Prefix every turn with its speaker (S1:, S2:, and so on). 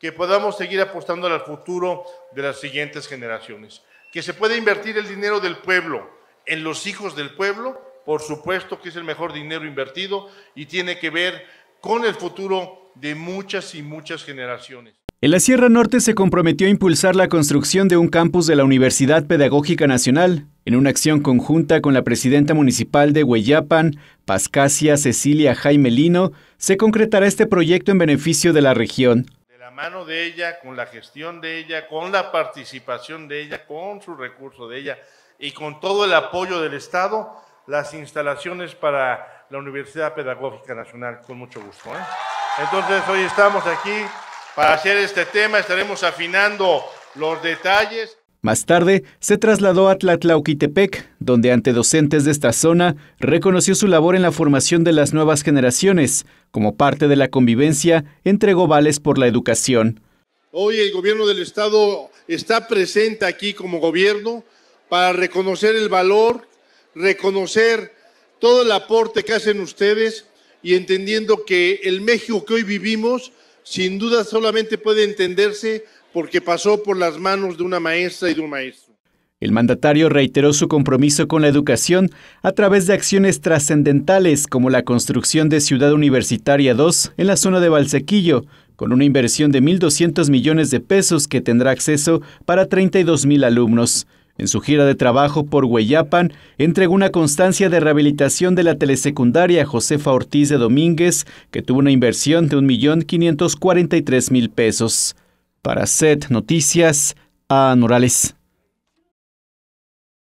S1: que podamos seguir apostando al futuro de las siguientes generaciones, que se puede invertir el dinero del pueblo en los hijos del pueblo, por supuesto que es el mejor dinero invertido y tiene que ver con el futuro de muchas y muchas generaciones.
S2: En la Sierra Norte se comprometió a impulsar la construcción de un campus de la Universidad Pedagógica Nacional, en una acción conjunta con la presidenta municipal de Hueyapan, Pascasia Cecilia Jaime Lino, se concretará este proyecto en beneficio de la región.
S1: La mano de ella, con la gestión de ella, con la participación de ella, con su recurso de ella y con todo el apoyo del Estado, las instalaciones para la Universidad Pedagógica Nacional, con mucho gusto. ¿eh? Entonces, hoy estamos aquí para hacer este tema, estaremos afinando los detalles.
S2: Más tarde, se trasladó a Tlatlauquitepec, donde ante docentes de esta zona reconoció su labor en la formación de las nuevas generaciones. Como parte de la convivencia, entregó vales por la educación.
S1: Hoy el gobierno del Estado está presente aquí como gobierno para reconocer el valor, reconocer todo el aporte que hacen ustedes y entendiendo que el México que hoy vivimos sin duda solamente puede entenderse porque pasó por las manos de una maestra y de un maestro.
S2: El mandatario reiteró su compromiso con la educación a través de acciones trascendentales como la construcción de Ciudad Universitaria 2 en la zona de Valsequillo, con una inversión de 1.200 millones de pesos que tendrá acceso para 32.000 alumnos. En su gira de trabajo por Hueyapan, entregó una constancia de rehabilitación de la telesecundaria Josefa Ortiz de Domínguez, que tuvo una inversión de 1.543.000 pesos. Para SET Noticias, a Norales.